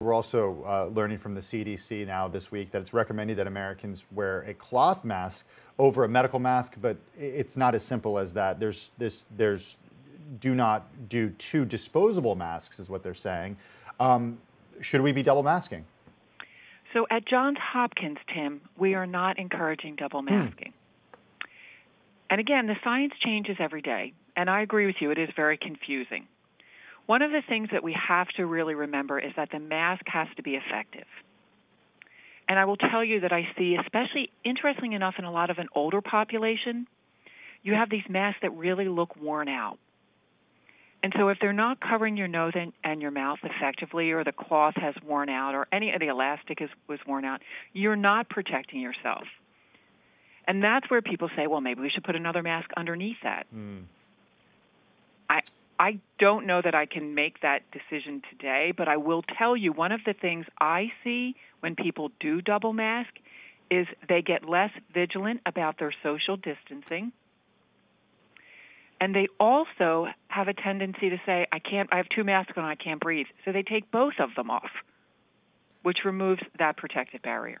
We're also uh, learning from the CDC now this week that it's recommended that Americans wear a cloth mask over a medical mask, but it's not as simple as that. There's this, there's do not do two disposable masks, is what they're saying. Um, should we be double masking? So at Johns Hopkins, Tim, we are not encouraging double hmm. masking. Hmm. And again, the science changes every day, and I agree with you, it is very confusing. One of the things that we have to really remember is that the mask has to be effective. And I will tell you that I see, especially interesting enough in a lot of an older population, you have these masks that really look worn out. And so if they're not covering your nose and, and your mouth effectively, or the cloth has worn out, or any of the elastic is, was worn out, you're not protecting yourself. And that's where people say, well, maybe we should put another mask underneath that. Mm. I, I don't know that I can make that decision today, but I will tell you one of the things I see when people do double mask is they get less vigilant about their social distancing. And they also have a tendency to say, I can't, I have two masks on, I can't breathe. So they take both of them off, which removes that protective barrier.